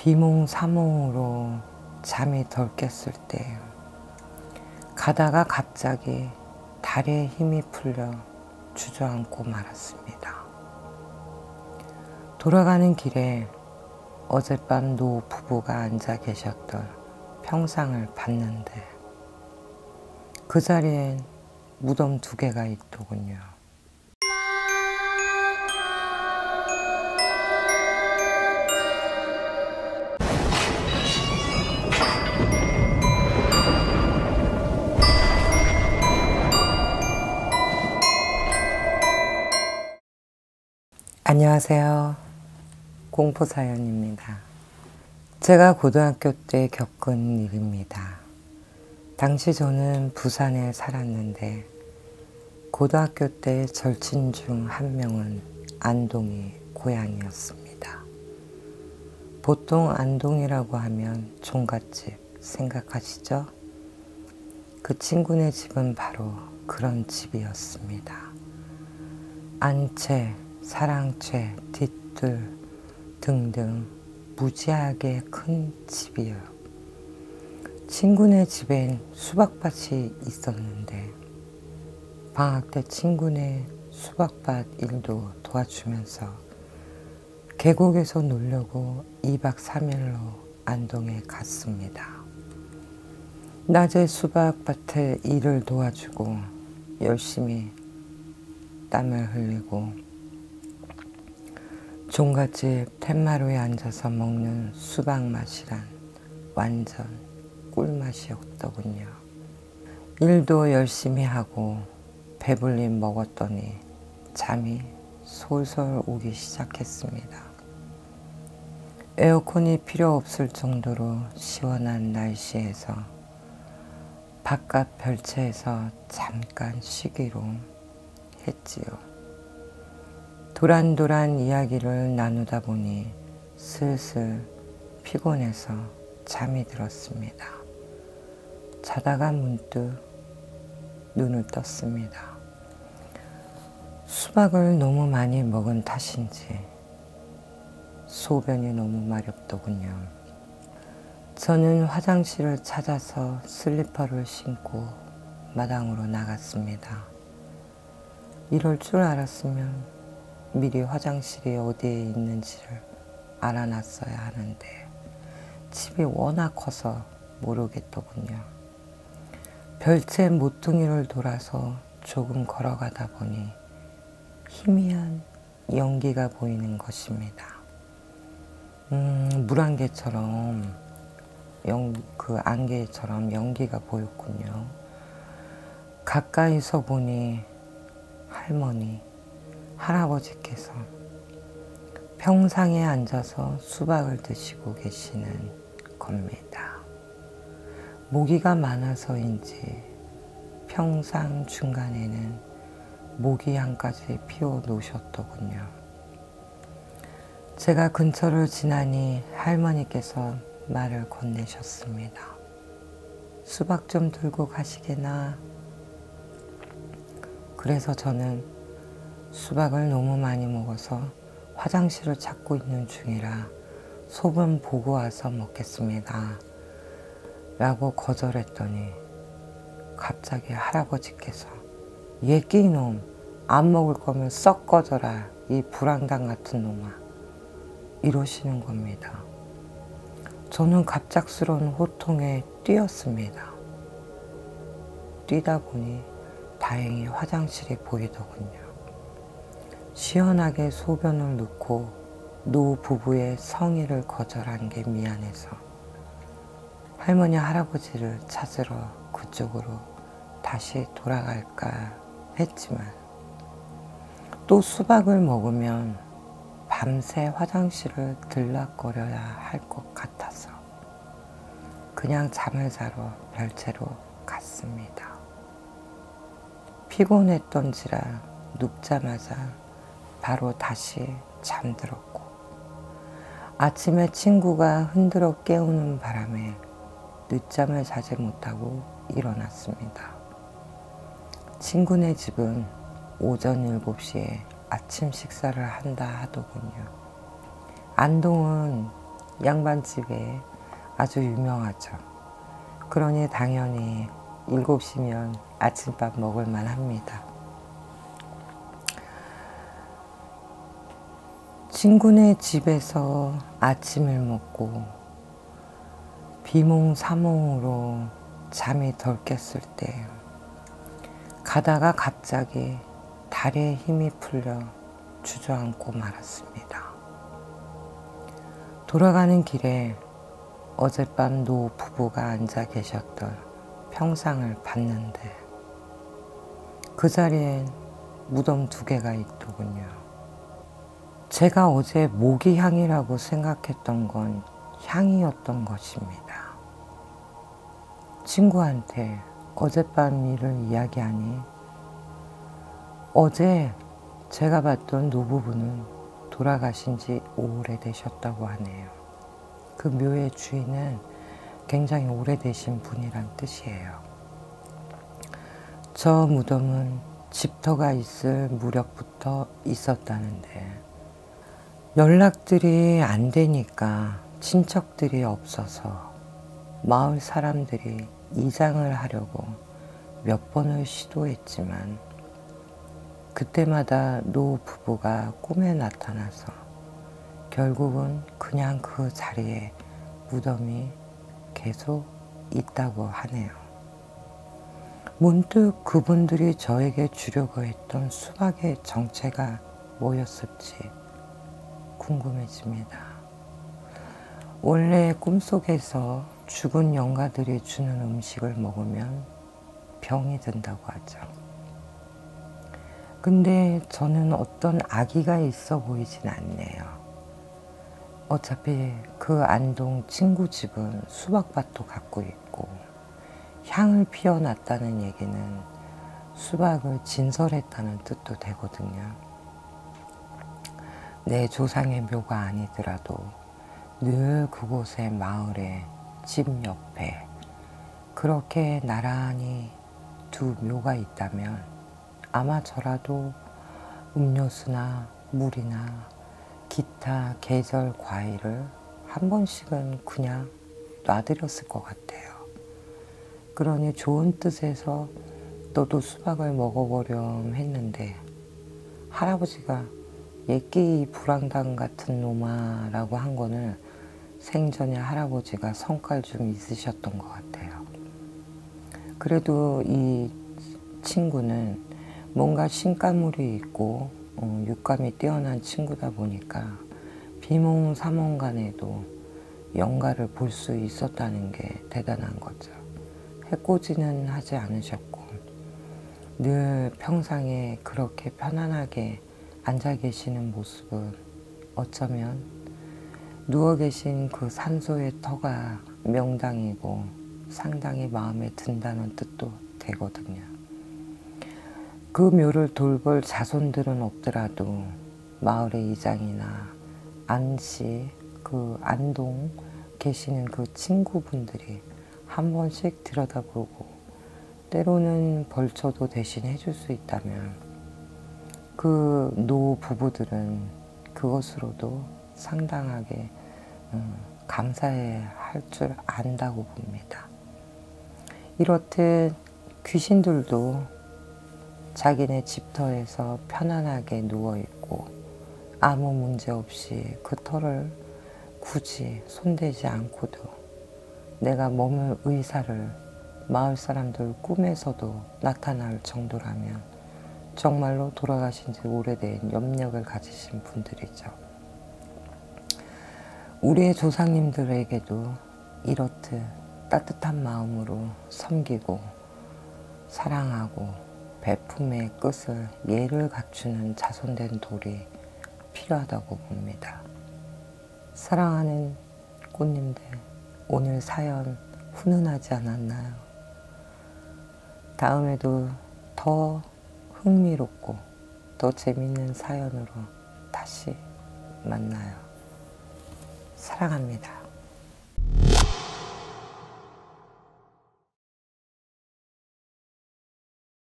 비몽사몽으로 잠이 덜 깼을 때 가다가 갑자기 다리에 힘이 풀려 주저앉고 말았습니다. 돌아가는 길에 어젯밤 노 부부가 앉아 계셨던 평상을 봤는데 그 자리엔 무덤 두 개가 있더군요. 안녕하세요. 공포사연입니다. 제가 고등학교 때 겪은 일입니다. 당시 저는 부산에 살았는데 고등학교 때 절친 중 한 명은 안동이 고향이었습니다. 보통 안동이라고 하면 종갓집 생각하시죠? 그 친구네 집은 바로 그런 집이었습니다. 안채, 사랑채, 뒷뜰 등등 무지하게 큰 집이요. 친구네 집엔 수박밭이 있었는데 방학 때 친구네 수박밭 일도 도와주면서 계곡에서 놀려고 2박 3일로 안동에 갔습니다. 낮에 수박밭에 일을 도와주고 열심히 땀을 흘리고 종갓집 텐마루에 앉아서 먹는 수박 맛이란 완전 꿀맛이었더군요. 일도 열심히 하고 배불리 먹었더니 잠이 솔솔 오기 시작했습니다. 에어컨이 필요 없을 정도로 시원한 날씨에서 바깥 별채에서 잠깐 쉬기로 했지요. 도란도란 이야기를 나누다 보니 슬슬 피곤해서 잠이 들었습니다. 자다가 문득 눈을 떴습니다. 수박을 너무 많이 먹은 탓인지 소변이 너무 마렵더군요. 저는 화장실을 찾아서 슬리퍼를 신고 마당으로 나갔습니다. 이럴 줄 알았으면 미리 화장실이 어디에 있는지를 알아놨어야 하는데 집이 워낙 커서 모르겠더군요. 별채 모퉁이를 돌아서 조금 걸어가다 보니 희미한 연기가 보이는 것입니다. 음, 물안개처럼 연, 그 안개처럼 연기가 보였군요. 가까이서 보니 할머니 할아버지께서 평상에 앉아서 수박을 드시고 계시는 겁니다. 모기가 많아서인지 평상 중간에는 모기 한 가지 피워 놓으셨더군요. 제가 근처를 지나니 할머니께서 말을 건네셨습니다. 수박 좀 들고 가시게나. 그래서 저는 수박을 너무 많이 먹어서 화장실을 찾고 있는 중이라 소금 보고 와서 먹겠습니다. 라고 거절했더니 갑자기 할아버지께서 예끼 놈, 안 먹을 거면 썩 꺼져라. 이 불황당 같은 놈아. 이러시는 겁니다. 저는 갑작스러운 호통에 뛰었습니다. 뛰다 보니 다행히 화장실이 보이더군요. 시원하게 소변을 넣고 노 부부의 성의를 거절한 게 미안해서 할머니 할아버지를 찾으러 그쪽으로 다시 돌아갈까 했지만 또 수박을 먹으면 밤새 화장실을 들락거려야 할 것 같아서 그냥 잠을 자러 별채로 갔습니다. 피곤했던지라 눕자마자 바로 다시 잠들었고 아침에 친구가 흔들어 깨우는 바람에 늦잠을 자지 못하고 일어났습니다. 친구네 집은 오전 7시에 아침 식사를 한다 하더군요. 안동은 양반 집에 아주 유명하죠. 그러니 당연히 7시면 아침밥 먹을 만합니다. 친구네 집에서 아침을 먹고 비몽사몽으로 잠이 덜 깼을 때 가다가 갑자기 다리에 힘이 풀려 주저앉고 말았습니다. 돌아가는 길에 어젯밤 노 부부가 앉아 계셨던 평상을 봤는데 그 자리엔 무덤 두 개가 있더군요. 제가 어제 모기향이라고 생각했던 건 향이었던 것입니다. 친구한테 어젯밤 일을 이야기하니 어제 제가 봤던 노부부는 돌아가신 지 오래되셨다고 하네요. 그 묘의 주인은 굉장히 오래되신 분이란 뜻이에요. 저 무덤은 집터가 있을 무렵부터 있었다는데 연락들이 안 되니까 친척들이 없어서 마을 사람들이 이장을 하려고 몇 번을 시도했지만 그때마다 노 부부가 꿈에 나타나서 결국은 그냥 그 자리에 무덤이 계속 있다고 하네요. 문득 그분들이 저에게 주려고 했던 수박의 정체가 뭐였을지 궁금해집니다. 원래 꿈속에서 죽은 영가들이 주는 음식을 먹으면 병이 든다고 하죠. 근데 저는 어떤 아기가 있어 보이진 않네요. 어차피 그 안동 친구 집은 수박밭도 갖고 있고 향을 피워놨다는 얘기는 수박을 진설했다는 뜻도 되거든요. 내 조상의 묘가 아니더라도 늘 그곳의 마을에 집 옆에 그렇게 나란히 두 묘가 있다면 아마 저라도 음료수나 물이나 기타 계절 과일을 한 번씩은 그냥 놔드렸을 것 같아요. 그러니 좋은 뜻에서 너도 수박을 먹어보렴 했는데 할아버지가 예끼 불황당 같은 놈아라고 한 거는 생전에 할아버지가 성깔 좀 있으셨던 것 같아요. 그래도 이 친구는 뭔가 신가물이 있고 어, 육감이 뛰어난 친구다 보니까 비몽사몽 간에도 영가를 볼 수 있었다는 게 대단한 거죠. 해코지는 하지 않으셨고 늘 평상에 그렇게 편안하게 앉아 계시는 모습은 어쩌면 누워 계신 그 산소의 터가 명당이고 상당히 마음에 든다는 뜻도 되거든요. 그 묘를 돌볼 자손들은 없더라도 마을의 이장이나 안씨, 그 안동 계시는 그 친구분들이 한 번씩 들여다보고 때로는 벌초도 대신 해줄 수 있다면 그 노 부부들은 그것으로도 상당하게 음, 감사해 할 줄 안다고 봅니다. 이렇듯 귀신들도 자기네 집터에서 편안하게 누워있고 아무 문제 없이 그 터를 굳이 손대지 않고도 내가 머물 의사를 마을 사람들 꿈에서도 나타날 정도라면 정말로 돌아가신 지 오래된 염력을 가지신 분들이죠. 우리의 조상님들에게도 이렇듯 따뜻한 마음으로 섬기고 사랑하고 배품의 끝을 예를 갖추는 자손된 돌이 필요하다고 봅니다. 사랑하는 꽃님들, 오늘 사연 훈훈하지 않았나요? 다음에도 더 흥미롭고 더 재밌는 사연으로 다시 만나요. 사랑합니다.